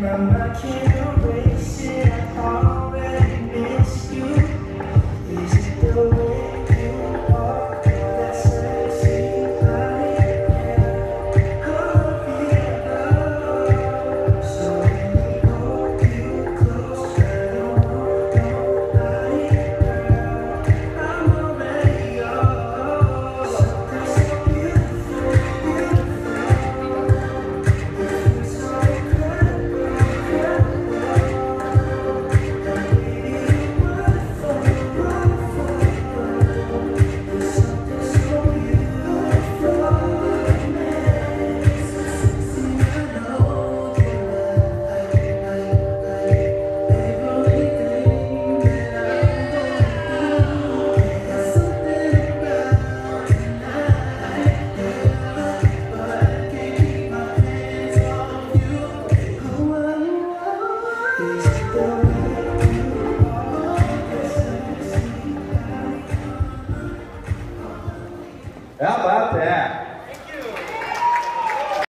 Remember to race. How about that?